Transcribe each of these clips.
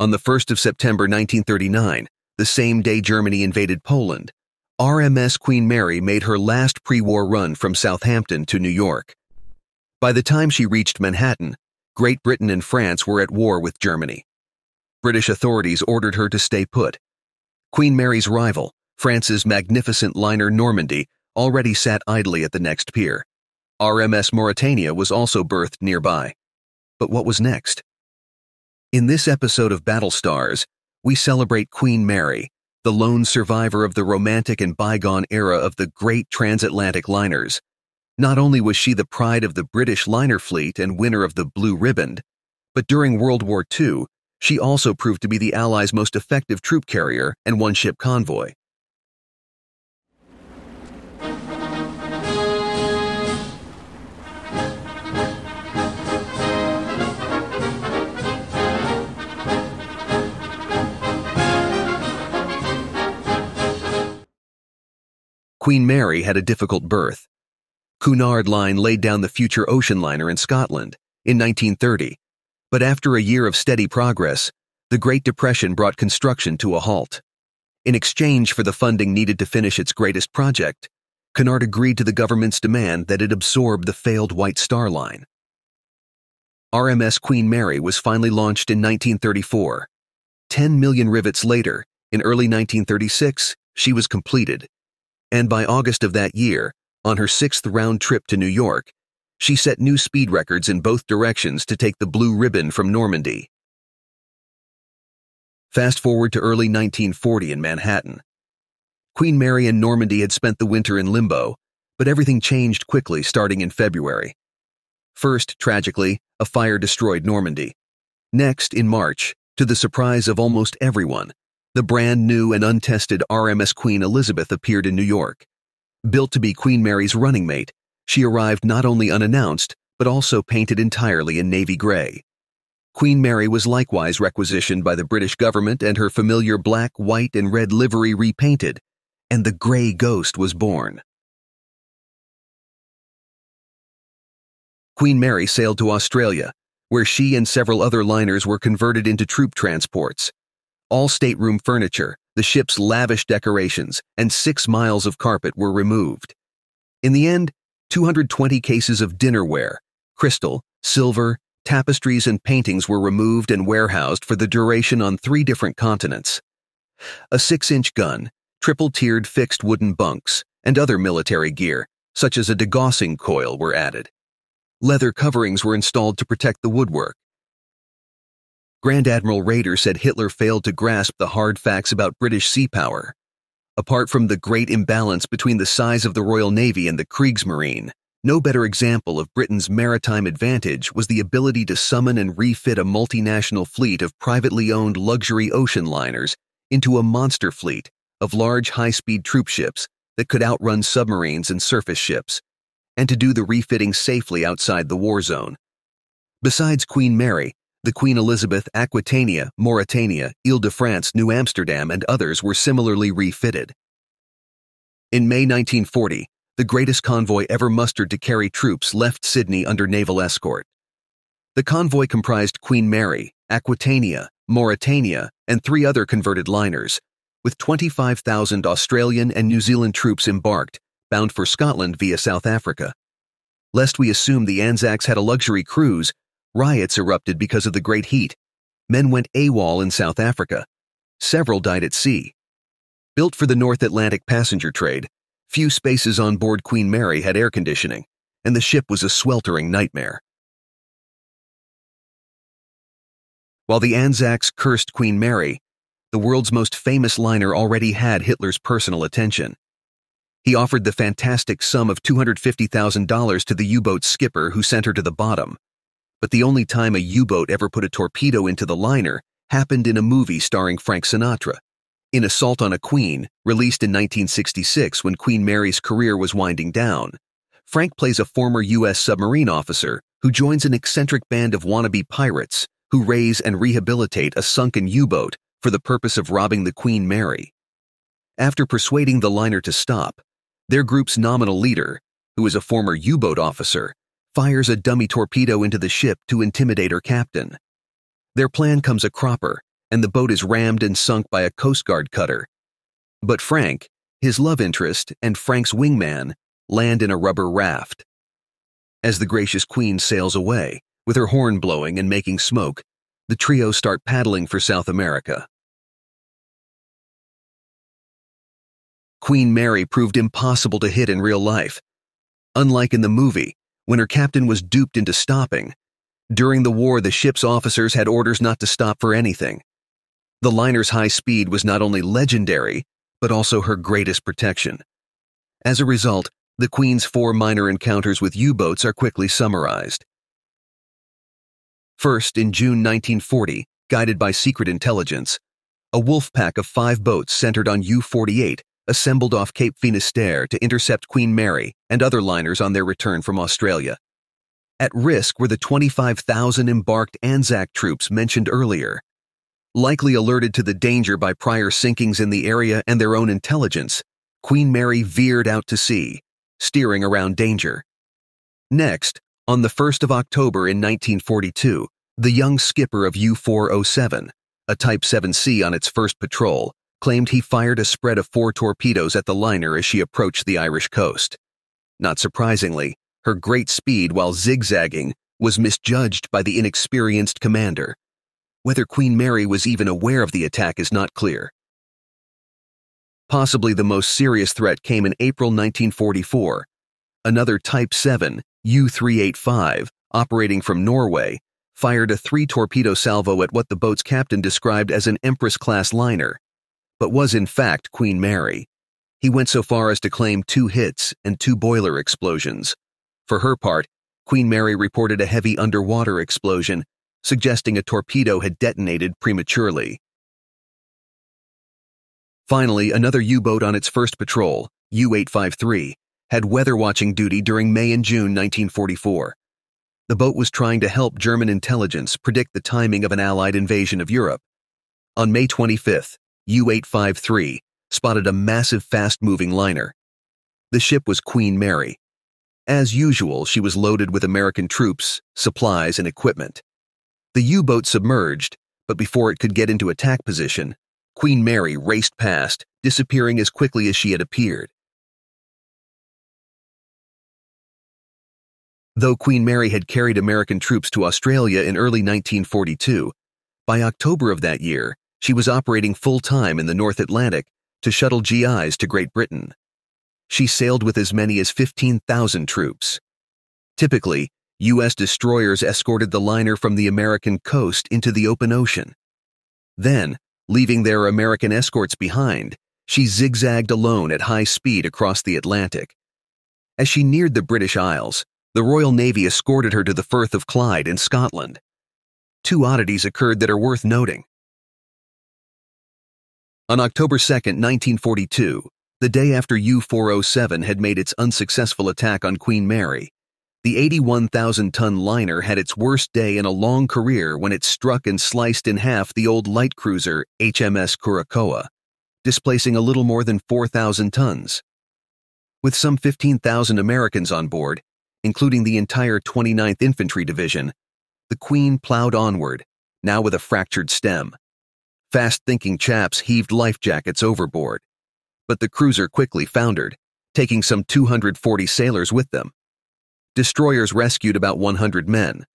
On the 1st of September 1939, the same day Germany invaded Poland, RMS Queen Mary made her last pre war run from Southampton to New York. By the time she reached Manhattan, Great Britain and France were at war with Germany. British authorities ordered her to stay put. Queen Mary's rival, France's magnificent liner Normandie, already sat idly at the next pier. RMS Mauretania was also berthed nearby. But what was next? In this episode of Battle Stars, we celebrate Queen Mary, the lone survivor of the romantic and bygone era of the great transatlantic liners. Not only was she the pride of the British liner fleet and winner of the Blue Riband, but during World War II, she also proved to be the Allies' most effective troop carrier and one ship convoy. Queen Mary had a difficult birth. Cunard Line laid down the future ocean liner in Scotland in 1930, but after a year of steady progress, the Great Depression brought construction to a halt. In exchange for the funding needed to finish its greatest project, Cunard agreed to the government's demand that it absorb the failed White Star Line. RMS Queen Mary was finally launched in 1934. 10 million rivets later, in early 1936, she was completed. And by August of that year, on her sixth round trip to New York, she set new speed records in both directions to take the blue ribbon from Normandie. Fast forward to early 1940 in Manhattan. Queen Mary and Normandie had spent the winter in limbo, but everything changed quickly starting in February. First, tragically, a fire destroyed Normandie. Next, in March, to the surprise of almost everyone, the brand new and untested RMS Queen Elizabeth appeared in New York. Built to be Queen Mary's running mate, she arrived not only unannounced, but also painted entirely in navy gray. Queen Mary was likewise requisitioned by the British government and her familiar black, white, and red livery repainted, and the Grey Ghost was born. Queen Mary sailed to Australia, where she and several other liners were converted into troop transports. All stateroom furniture, the ship's lavish decorations, and six miles of carpet were removed. In the end, 220 cases of dinnerware, crystal, silver, tapestries, and paintings were removed and warehoused for the duration on three different continents. A six inch gun, triple tiered fixed wooden bunks, and other military gear, such as a degaussing coil, were added. Leather coverings were installed to protect the woodwork, Grand Admiral Raeder said Hitler failed to grasp the hard facts about British sea power. Apart from the great imbalance between the size of the Royal Navy and the Kriegsmarine, no better example of Britain's maritime advantage was the ability to summon and refit a multinational fleet of privately owned luxury ocean liners into a monster fleet of large high speed troop ships that could outrun submarines and surface ships, and to do the refitting safely outside the war zone. Besides Queen Mary, the Queen Elizabeth, Aquitania, Mauretania, Ile de France, New Amsterdam, and others were similarly refitted. In May 1940, the greatest convoy ever mustered to carry troops left Sydney under naval escort. The convoy comprised Queen Mary, Aquitania, Mauretania, and three other converted liners, with 25,000 Australian and New Zealand troops embarked, bound for Scotland via South Africa. Lest we assume the Anzacs had a luxury cruise, Riots erupted because of the great heat. Men went AWOL in South Africa. Several died at sea. Built for the North Atlantic passenger trade, few spaces on board Queen Mary had air conditioning, and the ship was a sweltering nightmare. While the Anzacs cursed Queen Mary, the world's most famous liner already had Hitler's personal attention. He offered the fantastic sum of $250,000 to the U boat's skipper who sent her to the bottom but the only time a U boat ever put a torpedo into the liner happened in a movie starring Frank Sinatra. In Assault on a Queen, released in 1966 when Queen Mary's career was winding down, Frank plays a former U.S. submarine officer who joins an eccentric band of wannabe pirates who raise and rehabilitate a sunken U boat for the purpose of robbing the Queen Mary. After persuading the liner to stop, their group's nominal leader, who is a former U boat officer, fires a dummy torpedo into the ship to intimidate her captain. Their plan comes a cropper, and the boat is rammed and sunk by a Coast Guard cutter. But Frank, his love interest, and Frank's wingman land in a rubber raft. As the gracious queen sails away, with her horn blowing and making smoke, the trio start paddling for South America. Queen Mary proved impossible to hit in real life. Unlike in the movie, when her captain was duped into stopping, during the war the ship's officers had orders not to stop for anything. The liner's high speed was not only legendary, but also her greatest protection. As a result, the Queen's four minor encounters with U boats are quickly summarized. First, in June 1940, guided by secret intelligence, a wolf pack of five boats centered on U 48 assembled off Cape Finisterre to intercept Queen Mary and other liners on their return from Australia. At risk were the 25,000 embarked Anzac troops mentioned earlier. Likely alerted to the danger by prior sinkings in the area and their own intelligence, Queen Mary veered out to sea, steering around danger. Next, on the 1st of October in 1942, the young skipper of U-407, a Type 7C on its first patrol, claimed he fired a spread of four torpedoes at the liner as she approached the Irish coast. Not surprisingly, her great speed while zigzagging was misjudged by the inexperienced commander. Whether Queen Mary was even aware of the attack is not clear. Possibly the most serious threat came in April 1944. Another Type 7 U 385, operating from Norway, fired a three torpedo salvo at what the boat's captain described as an Empress class liner, but was in fact Queen Mary. He went so far as to claim two hits and two boiler explosions. For her part, Queen Mary reported a heavy underwater explosion, suggesting a torpedo had detonated prematurely. Finally, another U boat on its first patrol, U 853, had weather watching duty during May and June 1944. The boat was trying to help German intelligence predict the timing of an Allied invasion of Europe. On May 25th, U 853 spotted a massive fast moving liner. The ship was Queen Mary. As usual, she was loaded with American troops, supplies, and equipment. The U boat submerged, but before it could get into attack position, Queen Mary raced past, disappearing as quickly as she had appeared. Though Queen Mary had carried American troops to Australia in early 1942, by October of that year, she was operating full time in the North Atlantic to shuttle GIs to Great Britain. She sailed with as many as 15,000 troops. Typically, U.S. destroyers escorted the liner from the American coast into the open ocean. Then, leaving their American escorts behind, she zigzagged alone at high speed across the Atlantic. As she neared the British Isles, the Royal Navy escorted her to the Firth of Clyde in Scotland. Two oddities occurred that are worth noting. On October 2, 1942, the day after U 407 had made its unsuccessful attack on Queen Mary, the 81,000 ton liner had its worst day in a long career when it struck and sliced in half the old light cruiser HMS Curacoa, displacing a little more than 4,000 tons. With some 15,000 Americans on board, including the entire 29th Infantry Division, the Queen plowed onward, now with a fractured stem. Fast thinking chaps heaved life jackets overboard, but the cruiser quickly foundered, taking some 240 sailors with them. Destroyers rescued about 100 men.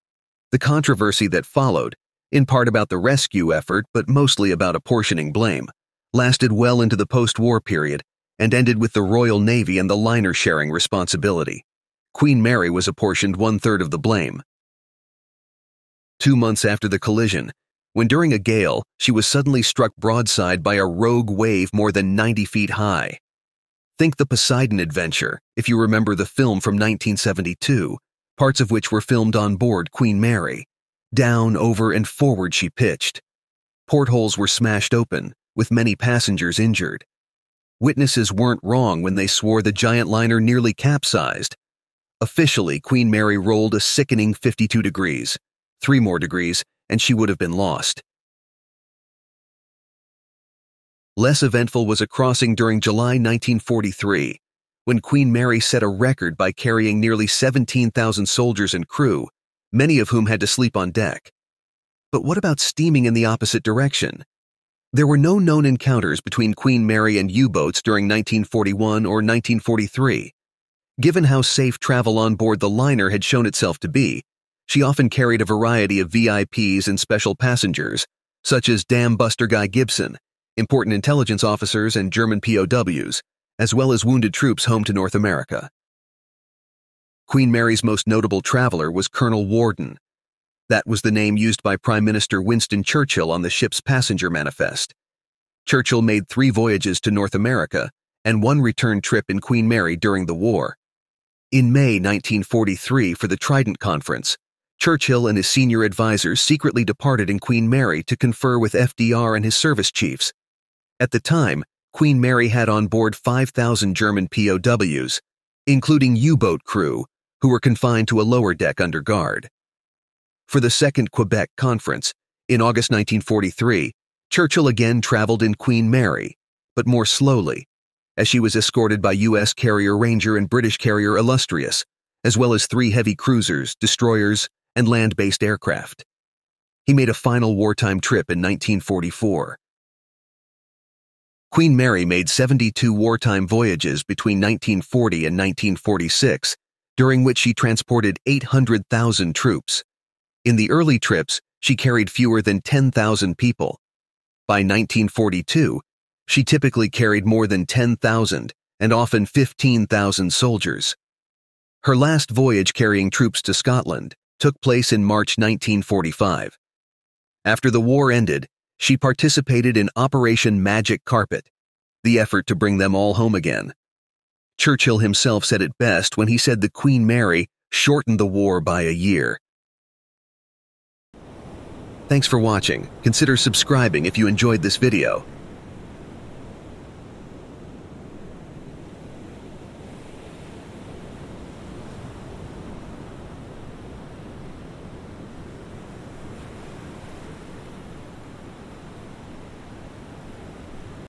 The controversy that followed, in part about the rescue effort but mostly about apportioning blame, lasted well into the post war period and ended with the Royal Navy and the liner sharing responsibility. Queen Mary was apportioned one third of the blame. Two months after the collision, when during a gale she was suddenly struck broadside by a rogue wave more than 90 feet high. Think the Poseidon Adventure, if you remember the film from 1972, parts of which were filmed on board Queen Mary. Down, over, and forward she pitched. Portholes were smashed open, with many passengers injured. Witnesses weren't wrong when they swore the giant liner nearly capsized, Officially, Queen Mary rolled a sickening 52 degrees. Three more degrees, and she would have been lost. Less eventful was a crossing during July 1943, when Queen Mary set a record by carrying nearly 17,000 soldiers and crew, many of whom had to sleep on deck. But what about steaming in the opposite direction? There were no known encounters between Queen Mary and U-boats during 1941 or 1943. Given how safe travel on board the liner had shown itself to be, she often carried a variety of VIPs and special passengers, such as Dam Buster Guy Gibson, important intelligence officers and German POWs, as well as wounded troops home to North America. Queen Mary's most notable traveler was Colonel Warden. That was the name used by Prime Minister Winston Churchill on the ship's passenger manifest. Churchill made three voyages to North America and one return trip in Queen Mary during the war. In May 1943, for the Trident Conference, Churchill and his senior advisors secretly departed in Queen Mary to confer with FDR and his service chiefs. At the time, Queen Mary had on board 5,000 German POWs, including U boat crew, who were confined to a lower deck under guard. For the Second Quebec Conference, in August 1943, Churchill again traveled in Queen Mary, but more slowly, as she was escorted by U.S. carrier Ranger and British carrier Illustrious, as well as three heavy cruisers, destroyers, and land based aircraft. He made a final wartime trip in 1944. Queen Mary made 72 wartime voyages between 1940 and 1946 during which she transported 800,000 troops. In the early trips, she carried fewer than 10,000 people. By 1942, she typically carried more than 10,000 and often 15,000 soldiers. Her last voyage carrying troops to Scotland took place in March 1945. After the war ended, she participated in Operation Magic Carpet, the effort to bring them all home again. Churchill himself said it best when he said the Queen Mary shortened the war by a year. Thanks for watching. Consider subscribing if you enjoyed this video.